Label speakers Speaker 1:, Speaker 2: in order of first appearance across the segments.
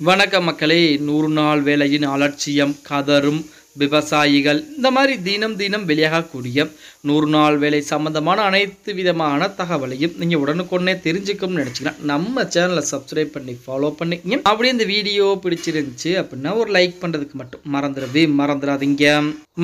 Speaker 1: வணக்க மக்களே நூறு நாள் வேலையின் அலட்சியம் கதரும் விவசாயிகள். இந்த மாதிரி தினம் தினம் வெளியாகக்கூடிய நூறு நாள் வேலை சம்மந்தமான அனைத்து விதமான தகவலையும் நீங்கள் உடனுக்குடனே தெரிஞ்சுக்கணும்னு நினச்சிக்கலாம் நம்ம சேனலை சப்ஸ்கிரைப் பண்ணி ஃபாலோ பண்ணிக்கங்க. அப்படியே இந்த வீடியோ பிடிச்சிருந்துச்சு அப்படின்னா ஒரு லைக் பண்ணுறதுக்கு மட்டும் மறந்துடவே மறந்துடாதீங்க.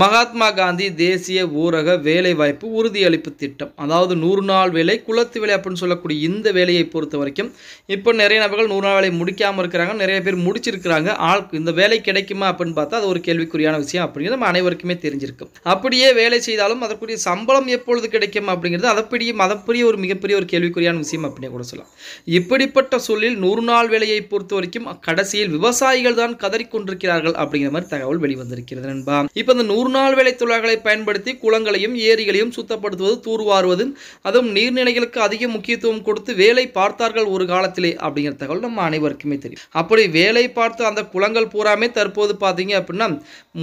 Speaker 1: மகாத்மா காந்தி தேசிய ஊரக வேலை வாய்ப்பு உறுதியளிப்பு திட்டம். அதாவது நூறு நாள் வேலை குலத்து வேலை அப்படின்னு சொல்லக்கூடிய இந்த வேலையை பொறுத்த வரைக்கும் இப்போ நிறைய நபர்கள் நூறு நாள் வேலை முடிக்காமல் இருக்கிறாங்க நிறைய பேர் முடிச்சிருக்கிறாங்க. ஆள் இந்த வேலை கிடைக்குமா அப்படின்னு பார்த்தா அது ஒரு கேள்விக்குறியான விஷயம். முடியும் அப்படிங்கிறது நம்ம அனைவருக்குமே தெரிஞ்சிருக்கும். அப்படியே வேலை செய்தாலும் அதற்குரிய சம்பளம் எப்பொழுது கிடைக்கும் அப்படிங்கிறது அதப்படியே அதப்படியே ஒரு மிகப்பெரிய ஒரு கேள்விக்குறியான விஷயம் அப்படின்னு கூட சொல்லலாம். இப்படிப்பட்ட சூழலில் நூறு நாள் வேலையை பொறுத்த வரைக்கும் கடைசியில் விவசாயிகள் தான் கதறிக்கொண்டிருக்கிறார்கள் அப்படிங்கிற மாதிரி தகவல் வெளிவந்திருக்கிறது நண்பா. இப்போ இந்த நூறு நாள் வேலை தொழிலாளர்களை பயன்படுத்தி குளங்களையும் ஏரிகளையும் சுத்தப்படுத்துவது தூர்வாருவது அதுவும் நீர்நிலைகளுக்கு அதிக முக்கியத்துவம் கொடுத்து வேலை பார்த்தார்கள் ஒரு காலத்திலே அப்படிங்கிற தகவல் நம்ம அனைவருக்குமே தெரியும். அப்படி வேலை பார்த்து அந்த குளங்கள் பூராமே தற்போது பார்த்தீங்க அப்படின்னா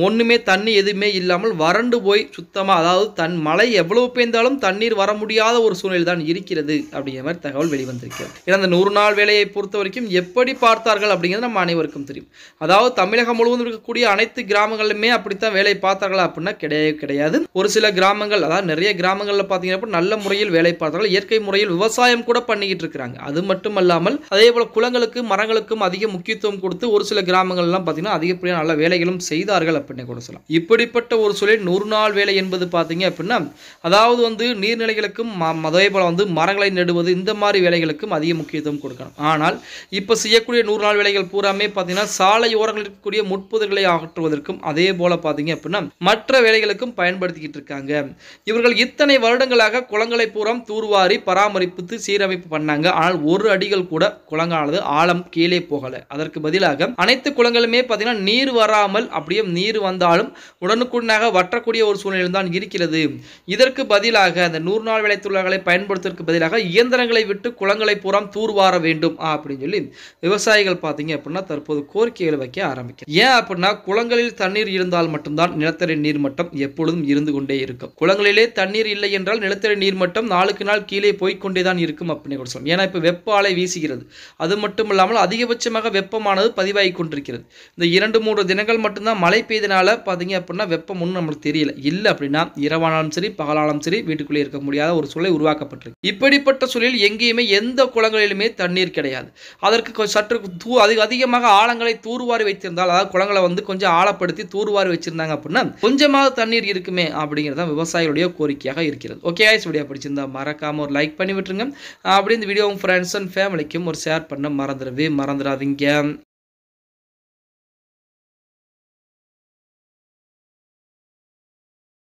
Speaker 1: ஒன்றுமே தண்ணி எதுவுமே இல்லாமல் வறண்டு போய் சுத்தமாக அதாவது தன் மழை எவ்வளவு பெய்ந்தாலும் தண்ணீர் வர முடியாத ஒரு சூழ்நிலை தான் இருக்கிறது அப்படிங்கிற மாதிரி தகவல் வெளிவந்திருக்கிறது. ஏன்னா அந்த நூறு நாள் வேலையை பொறுத்த வரைக்கும் எப்படி பார்த்தார்கள் அப்படிங்கிறது நம்ம அனைவருக்கும் தெரியும். அதாவது தமிழகம் முழுவதும் இருக்கக்கூடிய அனைத்து கிராமங்களிலுமே அப்படித்தான் வேலை பார்த்தார்களா அப்படின்னா கிடையவே கிடையாது. ஒரு சில கிராமங்கள் அதாவது நிறைய கிராமங்களில் பார்த்தீங்கன்னா நல்ல முறையில் வேலை பார்த்தார்கள். இயற்கை முறையில் விவசாயம் கூட பண்ணிக்கிட்டு இருக்கிறாங்க. அது மட்டுமல்லாமல் அதே போல குளங்களுக்கு மரங்களுக்கும் அதிக முக்கியத்துவம் கொடுத்து ஒரு சில கிராமங்கள்லாம் பார்த்தீங்கன்னா அதிகப்படியான நல்ல வேலைகளும் செய்தார்கள் அப்படின்னு கூட சொல்லலாம். இப்படிப்பட்ட ஒரு சூழல் நூறு நாள் வேலை என்பது பார்த்தீங்க அப்படின்னா அதாவது வந்து நீர்நிலைகளுக்கும் ம- அதே வந்து மரங்களை நடுவது இந்த மாதிரி வேலைகளுக்கும் அதிக முக்கியத்துவம் கொடுக்கணும். ஆனால் இப்போ செய்யக்கூடிய நூறு நாள் வேலைகள் பூராமே பார்த்தீங்கன்னா சாலை ஓரங்களில் இருக்கக்கூடிய முட்புதர்களை அகற்றுவதற்கும் அதே போல் பார்த்தீங்க அப்படின்னா மற்ற வேலைகளுக்கும் பயன்படுத்திக்கிட்டு இருக்காங்க. இவர்கள் இத்தனை வருடங்களாக குளங்களை பூரம் தூர்வாரி பராமரிப்பித்து சீரமைப்பு பண்ணாங்க. ஆனால் ஒரு அடிகள் கூட குளங்கானது ஆழம் கீழே போகலை. அதற்கு பதிலாக அனைத்து குளங்களுமே பார்த்தீங்கன்னா நீர் வராமல் அப்படியே நீர் வந்து வந்தாலும் உடனுக்குடனாக வற்றக்கூடிய ஒரு சூழ்நிலை தான் இருக்கிறது. இதற்கு பதிலாக அந்த நூறு நாள் வேலை தொழிலாளர்களை பயன்படுத்துவதற்கு பதிலாக இயந்திரங்களை விட்டு குளங்களை பூரா தூர்வார வேண்டும் அப்படின்னு சொல்லி விவசாயிகள் பார்த்தீங்க அப்படின்னா தற்போது கோரிக்கைகளை வைக்க ஆரம்பிக்கும் ஏன் அப்படின்னா குளங்களில் தண்ணீர் இருந்தால் மட்டும்தான் நிலத்தடி நீர்மட்டம் எப்பொழுதும் இருந்து கொண்டே இருக்கும். குளங்களிலே தண்ணீர் இல்லை என்றால் நிலத்தடி நீர் மட்டம் நாளுக்கு நாள் கீழே போய்க்கொண்டே தான் இருக்கும் அப்படின்னு கூட சொல்லலாம். ஏன்னா இப்போ வெப்ப அலை வீசுகிறது. அது மட்டும் இல்லாமல் அதிகபட்சமாக வெப்பமானது பதிவாகி கொண்டிருக்கிறது. இந்த இரண்டு மூன்று தினங்கள் மட்டும்தான் மழை பெய்தனால பார்த்தீங்க அப்படின்னா வெப்பம் ஒன்றும் நம்மளுக்கு தெரியல. இல்லை அப்படின்னா இரவானாலும் சரி பகலாலும் சரி வீட்டுக்குள்ளே இருக்க முடியாத ஒரு சூழலை உருவாக்கப்பட்டிருக்கு. இப்படிப்பட்ட சூழலில் எங்கேயுமே எந்த குளங்களிலுமே தண்ணீர் கிடையாது. அதற்கு சற்று தூ அதிக அதிகமாக ஆழங்களை தூர்வாரி வைத்திருந்தால் அதாவது குளங்களை வந்து கொஞ்சம் ஆழப்படுத்தி தூர்வாரி வச்சிருந்தாங்க அப்படின்னா கொஞ்சமாக தண்ணீர் இருக்குமே அப்படிங்கிறது தான் விவசாயிகளுடைய கோரிக்கையாக இருக்கிறது. ஓகே ஆயிஸ் வீடியோ பிடிச்சிருந்தா மறக்காம ஒரு லைக் பண்ணி விட்டுருங்க. அப்படி இந்த வீடியோ உங்கள் ஃப்ரெண்ட்ஸ் அண்ட் ஃபேமிலிக்கும் ஒரு ஷேர் பண்ண மறந்துடவே மறந்துடாதீங்க.